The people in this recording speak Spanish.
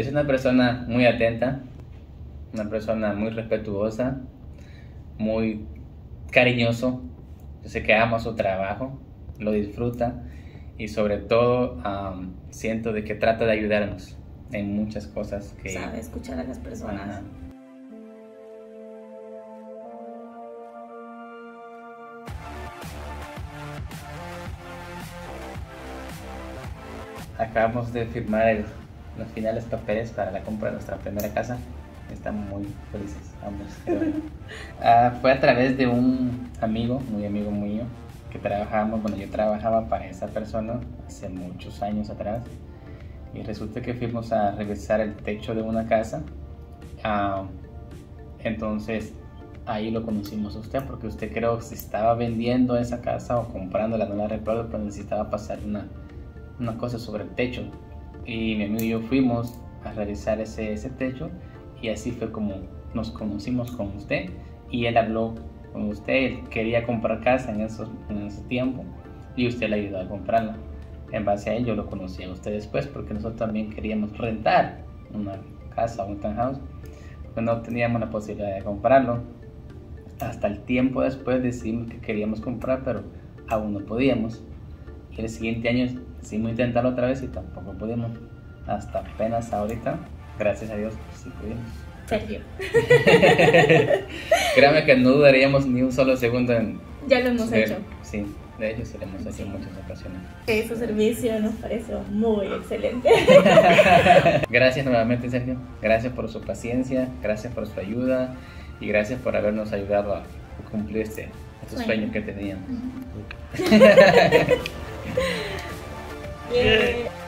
Es una persona muy atenta, una persona muy respetuosa, muy cariñoso. Yo sé que ama su trabajo, lo disfruta y sobre todo siento de que trata de ayudarnos en muchas cosas que... Sabe escuchar a las personas. Acabamos de firmar los finales papeles para la compra de nuestra primera casa. Estamos muy felices ambos. Ah, fue a través de un amigo, muy amigo mío, que trabajábamos, bueno, yo trabajaba para esa persona hace muchos años atrás y resulta que fuimos a revisar el techo de una casa. Ah, entonces ahí lo conocimos a usted porque usted creo que si estaba vendiendo esa casa o comprándola, no la recuerdo, pero necesitaba pasar una, una cosa sobre el techo. Y mi amigo y yo fuimos a revisar ese, ese techo y así fue como nos conocimos con usted y él habló con usted, él quería comprar casa en, esos, en ese tiempo y usted le ayudó a comprarla. En base a ello lo conocí a usted después porque nosotros también queríamos rentar una casa un townhouse, pero no teníamos la posibilidad de comprarlo. Hasta el tiempo después decidimos que queríamos comprar, pero aún no podíamos. El siguiente año decidimos intentarlo otra vez y tampoco pudimos. Hasta apenas ahorita, gracias a Dios, sí pudimos. Sergio. Créame que no dudaríamos ni un solo segundo en... Ya lo hemos hecho. Sí, de hecho sí lo hemos hecho en muchas ocasiones. Su servicio nos pareció muy excelente. gracias nuevamente Sergio, gracias por su paciencia, gracias por su ayuda y gracias por habernos ayudado a cumplir este, este sueño que teníamos. Yeah.